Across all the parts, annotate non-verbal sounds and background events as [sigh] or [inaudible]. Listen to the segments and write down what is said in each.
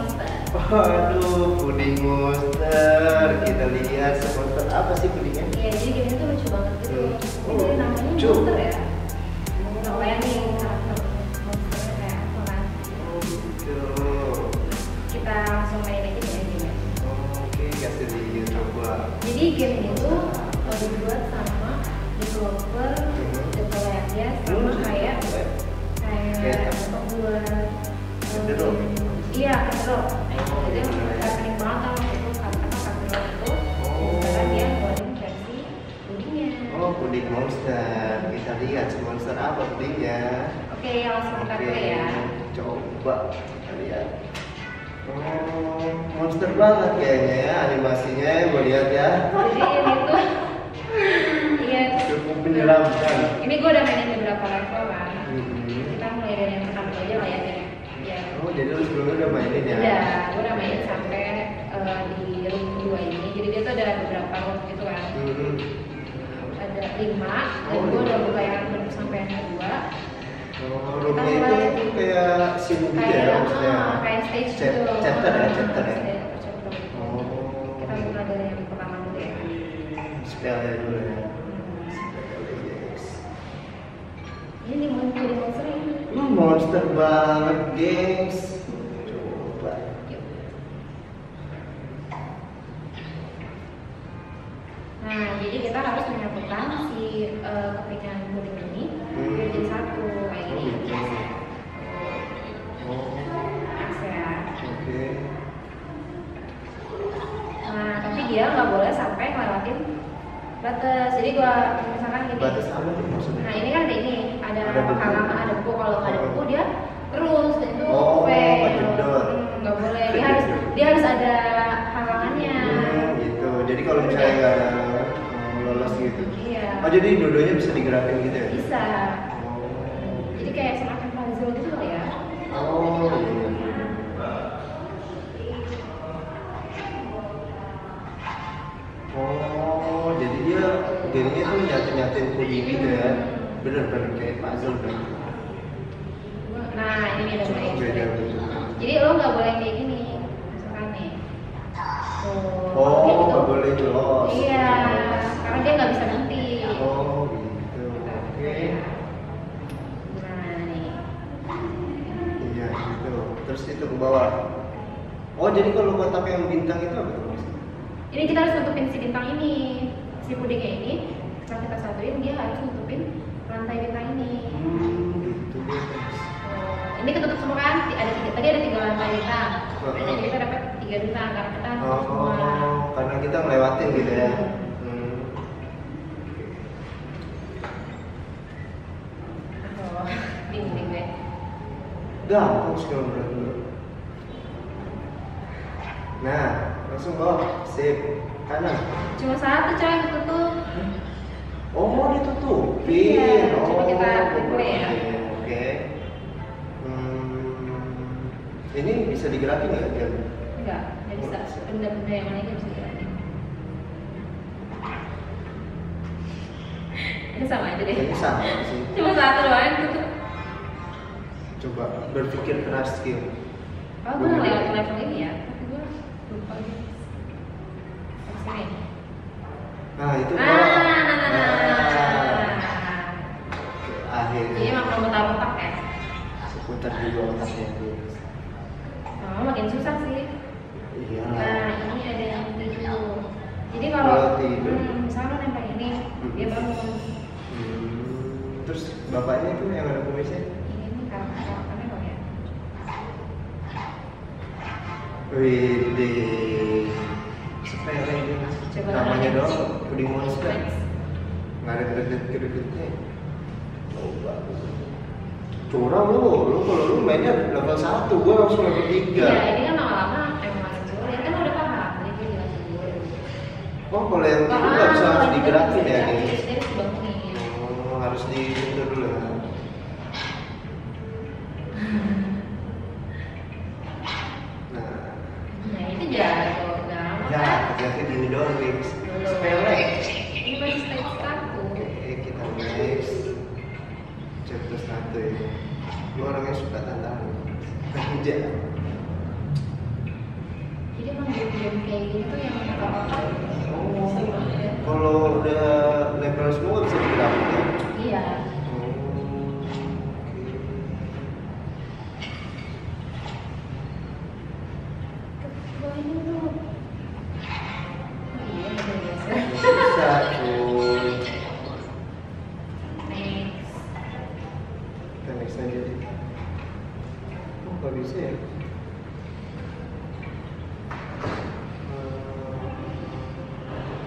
monster. Waduh, puding monster. Kita lihat semonster apa sih pudingnya? Iya, jadi gini tuh lucu banget gitu. Hmm. Ini dari namanya Lucu. monster ya. Nggak bayangin karakter monsternya kayak apa kan. Oh gitu. Kita langsung main aja ya gini. Oke, kasih dicoba. Jadi game ini tuh uh, dibuat sama developer developer ya sama Hmm. kayak Kayak pembuat Kedero? Iya itu itu happening banget tau itu apa kedero itu Oh. sekarang dia buatin versi pudingnya Oh, puding monster. Kita lihat monster apa pudingnya. oke langsung kita Oke, play ya coba kita lihat. Oh, monster banget kayaknya ya animasinya ya, gue lihat ya. jadi ini tuh iya Cukup menyeramkan. ini gue udah mainin beberapa level kan jadi lu sebelumnya udah mainin ya? Udah, gue udah main sampai eh, di room kedua ini. Jadi dia tuh ada beberapa room gitu kan. Mhm. Ada lima, dan Oh, gue udah lima. buka yang belum sampai yang kedua. Oh, roomnya itu kayak scene gitu ya Kayak, maksudnya? ah, kayak stage gitu. Chapter ya, chapter ya? Gitu. Oh. Kita mulai dari yang pertama dulu ya. Spellnya dulu ya. Spell, yes. Ini monster monster ini. Hmm, monster banget, gengs. Coba. Yuk. Nah, jadi kita harus menyatukan si eh, kepingan puding ini Hmm. biar jadi satu kayak Oh, gini. gitu. Oh, ya. oke. Nah, tapi dia nggak boleh sampai ngelewatin batas. Jadi gua misalkan gini. Batas apa tuh maksudnya? Nah, ini kan ada ini, ada, Ada buku. halaman, ada buku. Kalau nggak ada buku dia terus dan itu Oh, kejedot. Hmm, nggak boleh. Dia harus dia harus ada halangannya. Hmm, gitu. Jadi kalau misalnya nggak ada oh, gitu. Iya. Oh, jadi dua-duanya bisa digerakin gitu ya? Bisa. Oh. Jadi kayak semacam puzzle gitu kali ya. Oh, iya. Oh, jadi dia jadinya tuh nyatu-nyatuin puding gitu ya? Bener-bener kayak puzzle kan? Nah, ini ada. Beda. Jadi lo nggak boleh kayak gini, misalkan nih. Oh, gitu. nggak boleh jelos. Bawah. Oh, jadi kalau kotak yang bintang itu apa tuh? Ini kita harus nutupin si bintang ini, si pudingnya ini. Setelah kita satuin, dia harus nutupin lantai bintang ini. Hmm, gitu deh. Tuh. Ini ketutup semua kan? Ada tiga, tadi ada tiga lantai bintang. Oh, Jadi oh. kita dapat tiga bintang karena kita Oh, semua. oh, karena kita ngelewatin gitu ya. Hmm. Oh, bingung gue. Gampang kalau menurut. Nah, langsung bawah, sip, kanan. Cuma satu coy yang ketutup. Oh, mau ditutupin. Iya, oh, coba kita play ya. Oke, oke. Hmm, ini bisa digerakin nggak dia? Enggak, nggak bisa. Benda-benda yang lainnya bisa gerakin. Ini sama aja deh. Ini sama sih. Cuma satu doang tutup. Coba berpikir keras skill. Oh, gue lewat level ini ya. Tapi gue lupa gitu. Sini. Nah, itu Ah, nah, nah, nah, nah. Oke, Akhirnya. Jadi kalau mutar-mutar ya. seputar juga otaknya tuh. Oh, makin susah sih. Iya. Nah, ini ada yang tidur. Jadi kalau Kalau tidur. hmm, misalnya nempel ini, dia Hmm. bangun. Hmm, Terus bapaknya itu yang ada kumisnya? Ini nih karakter-karakternya kok ya. Widih. Sepele. Coba Namanya doang puding monster. Nggak ada greget-gregetnya. Coba. Curang lu, lu kalau lu mainnya level 1, gua langsung level 3 Iya, ini kan lama-lama emang masih sulit. Kan udah paham, jadi gue jelasin dulu. Oh, kalau yang itu nggak bisa kalau harus yang digerakin ya, bisa guys? digerakin, Dia harus dibangunin. Oh, harus di itu dulu ya. Gue orangnya suka tantangan. Kerja. Jadi game-game kayak gitu yang apa-apa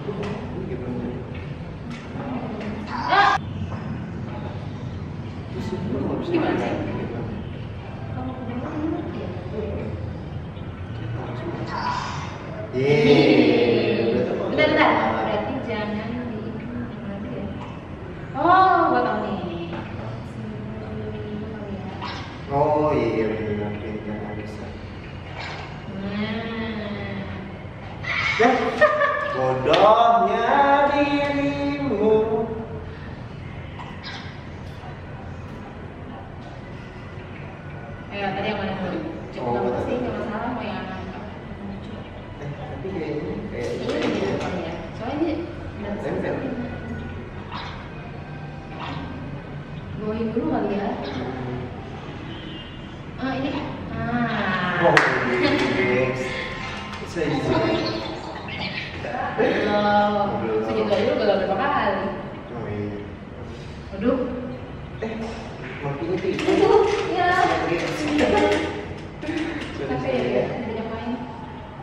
bentar. Berarti jangan di ya. Oh. Oh iya benar nggak bisa. Nah. Ya, bodohnya dirimu. Ayo, tadi yang mana dulu? Cukup Oh, sih? Nggak masalah mau yang? Eh, tapi kayaknya kayak Ini bisa kali ya. Soalnya ini Tempel. Bawain dulu kali ya. Ah, ini. Ah. Oh, Dari dulu gagal berapa kali. Oh iya. Aduh. Eh, makin itu itu. Ya. Sorry ya, ya. tidak main.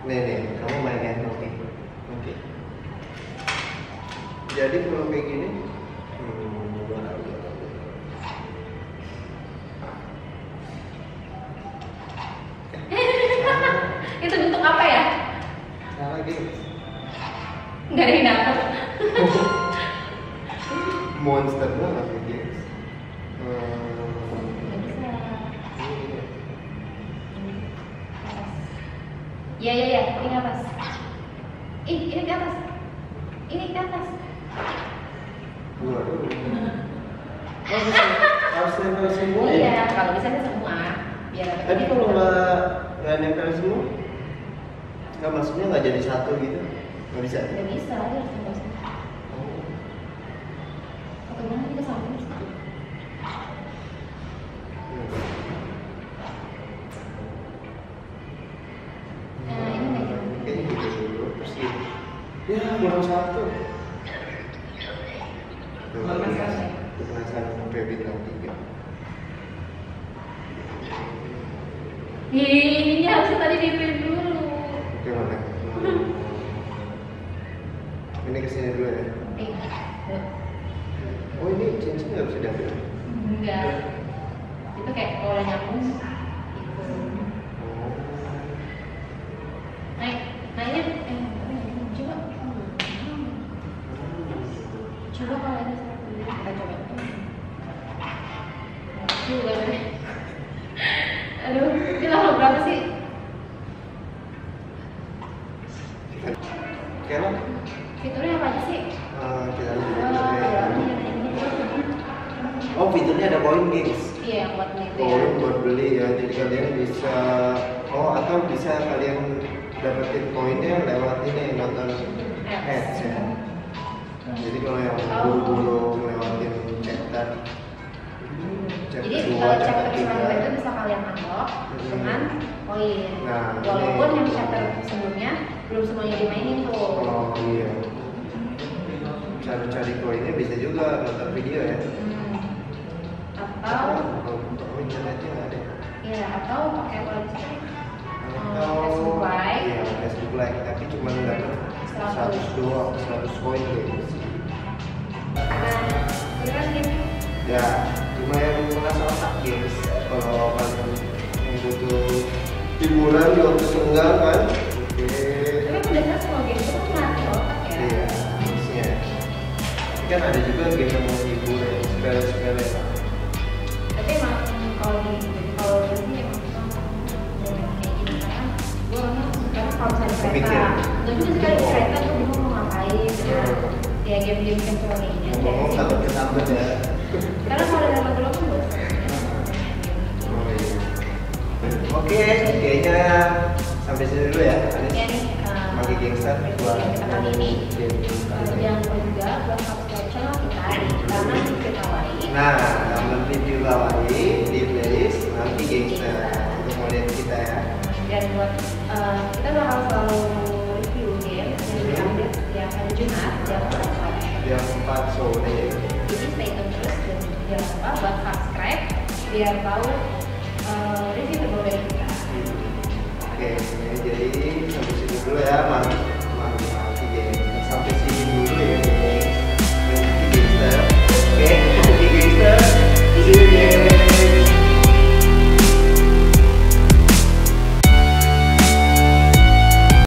Nih nih, kamu main ya, oke, oke. Jadi kalau kayak gini. [laughs] Itu bentuk apa ya? Salah guys. Nggak ada yang. Monster banget ya guys. Nggak Hmm, bisa. ini Iya, iya, iya. Ini atas. Ih, ini di atas. Ini di atas. dua dulu. Oh, harus harus nempel semua ya? Iya, kalau bisa semua. Biar Tapi kalau nggak nggak nempel semua, nggak maksudnya nggak jadi satu gitu, nggak bisa. Nggak bisa, harus Ya, kurang satu. Penasaran sampai bintang tiga. Ini harusnya tadi di Coba kalau ada satu, kita coba. Juga deh. Aduh, ini lama berapa sih? Oke lah. Fiturnya apa aja sih? Eh, kita lihat Oh, ya, ya. ini, ini. Oh, fiturnya ada poin guys. Iya, yang buat ini tuh Poin ya. buat beli ya, jadi kalian bisa oh atau bisa kalian dapetin poinnya lewat ini nonton ads ya. Jadi kalau yang buru-buru melewatin chapter Jadi kalau chapter chapter tiga, selanjutnya itu bisa kalian unlock Hmm. dengan poin. Nah, Walaupun ini- yang chapter sebelumnya belum semuanya dimainin tuh. Oh iya. Cari-cari poinnya bisa juga nonton video ya. Hmm. Atau Oh, internetnya nggak ada. ya atau pakai apa lagi? Atau Facebook Live. Iya, Facebook Live, tapi cuma dapat 100 doang, 100 poin gitu. Ya, cuma yang merasa otak guys. Kalau kalian yang butuh hiburan di waktu senggang kan, oke. Tapi semua game itu kan melatih otak ya. Iya, harusnya. Tapi kan ada juga game yang menghibur yang sepele-sepele. Tapi emang kalau di kalau sini emang gue orangnya karena kalau misalnya di kereta, juga sekali di kereta tuh bingung mau ngapain ya game-game controlnya ini kalau kesambet ya karena kalau dalam lagu kan bos Oke, kayaknya sampai sini dulu ya. Iya nih. Bagi gangster buat kali ini. Jangan lupa juga buat subscribe channel kita di karena diketahui. Nah, nanti diwawali di playlist nanti gangster iya. untuk melihat kita ya. Dan buat eh, kita bakal selalu review game, hmm. update tiap hari Jumat. 4 sore. jadi stay tune terus dan jangan lupa buat subscribe biar tahu uh, review terbaru dari kita Oke, ini jadi sampai situ dulu ya, Mas.